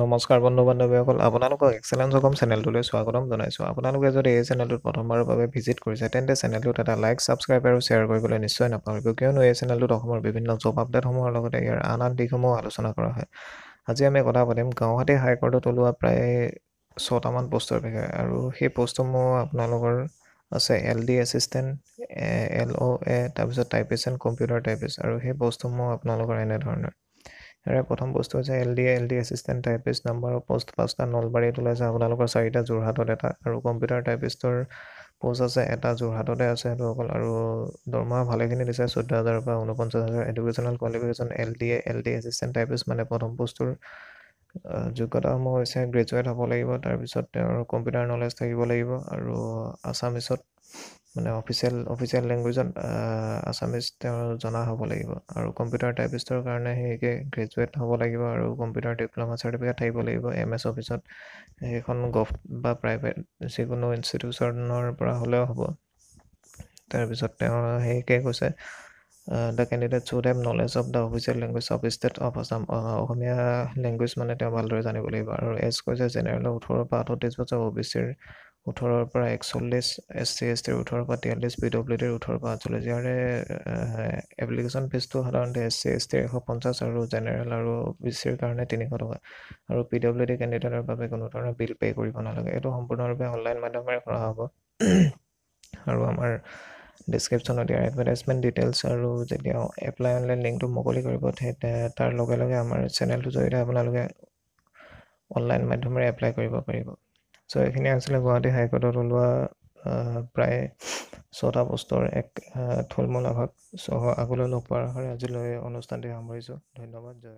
নমস্কাৰ বন্ধু বান্ধৱীসকল আপোনালোকক এক্সেলেঞ্চ অকম চেনেলটোলৈ স্বাগতম জনাইছোঁ। আপোনালোকে যদি এই চেনেলটোত প্ৰথমবাৰৰ বাবে ভিজিট কৰিছে তেন্তে চেনেলটোত এটা লাইক ছাবস্ক্ৰাইব আৰু শ্বেয়াৰ কৰিবলৈ নিশ্চয় নাপাহৰিব কিয়নো এই চেনেলটোত অসমৰ বিভিন্ন জব আপডেটসমূহৰ লগতে ইয়াৰ আন আন দিশসমূহ আলোচনা কৰা হয়। আজি আমি কথা পাতিম গুৱাহাটী হাইকোৰ্টত ওলোৱা প্ৰায় ছটামান পষ্টৰ বিষয়ে আৰু সেই পষ্টসমূহ আপোনালোকৰ আছে L D assistant L O' A তাৰপিছত টাইপিষ্ট এণ্ড কম্পিউটাৰ টাইপিষ্ট আৰু সেই পষ্টসমূহ আপোনালোকৰ এনেধৰণৰ ইয়াৰে প্ৰথম বস্তু হৈছে L D L D assistant typist নাম্বাৰৰ পষ্ট পাঁচটা নলবাৰীত ওলাইছে আপোনালোকৰ চাৰিটা যোৰহাটত এটা আৰু কম্পিউটাৰ টাইপিষ্টৰ পষ্ট আছে এটা যোৰহাটতে আছে সেইটো অকল আৰু দৰমহা ভালেখিনি দিছে চৈধ্য হাজাৰৰ পৰা ঊনপঞ্চাছ হাজাৰ educational qualification L D A L D assistant typist মানে প্ৰথম পষ্টটোৰ যোগ্যতাসমূহ হৈছে গ্ৰেজুৱেট হ'ব লাগিব তাৰপিছত তেওঁৰ কম্পিউটাৰ নলেজ থাকিব লাগিব আৰু আছামিছত মানে অফিচিয়েল অফিচিয়েল লেংগুৱেজত আছামিজ তেওঁৰ জনা হ'ব লাগিব। আৰু কম্পিউটাৰ টাইপিষ্টৰ কাৰণে সেইকে গ্ৰেজুৱেট হ'ব লাগিব আৰু কম্পিউটাৰ ডিপ্ল'মা চাৰ্টিফিকেট থাকিব লাগিব এম এছ অফিচত সেইখন গভ বা প্ৰাইভেট যিকোনো ইনষ্টিটিউশ্যনৰ পৰা হ'লেও হ'ব। তাৰপিছত তেওঁ সেইকে কৈছে the candidate should have knowledge of the official language of state of Assam Assamese language মানে তেওঁ ভালদৰে জানিব লাগিব। আৰু এজ কৈছে জেনেৰেলৰ ওঠৰৰ পৰা আঠত্ৰিছ বছৰ অ' বি চিৰ ওঠৰৰ পৰা একচল্লিছ এছ চি এছ টিৰ ওঠৰৰ পৰা তিয়াল্লিছ পি ডব্লিউ ডিৰ ওঠৰৰ পৰা আঠচল্লিছ। ইয়াৰে এপ্লিকেশ্যন ফিজটো সাধাৰণতে এছ চি এছ টিৰ এশ পঞ্চাছ আৰু জেনেৰেল আৰু বি চিৰ কাৰণে তিনিশ টকা। আৰু পি ডব্লিউ ডি কেণ্ডিডেটৰ বাবে কোনো ধৰণৰ বিল পে' কৰিব নালাগে। এইটো সম্পূৰ্ণৰূপে অনলাইন মাধ্যমেৰে কৰা হ'ব। আৰু আমাৰ ডিছক্ৰিপশ্যনত ইয়াৰ এডভাৰটাইজমেণ্ট ডিটেইলছ আৰু যেতিয়া এপ্লাই অনলাইন লিংকটো মুকলি কৰিব সেই তাৰ লগে লগে আমাৰ চেনেলটোৰ জৰিয়তে আপোনালোকে অনলাইন মাধ্যমেৰে এপ্লাই কৰিব পাৰিব। চ' এইখিনি আছিলে গুৱাহাটী হাইকোৰ্টত ওলোৱা প্ৰায় ছটা পোষ্টৰ এক থুলমূল আভাস। চ' আগলৈ লগ পোৱাৰ আশাৰে আজিলৈ অনুষ্ঠানটি সামৰিছোঁ। ধন্যবাদ। জয়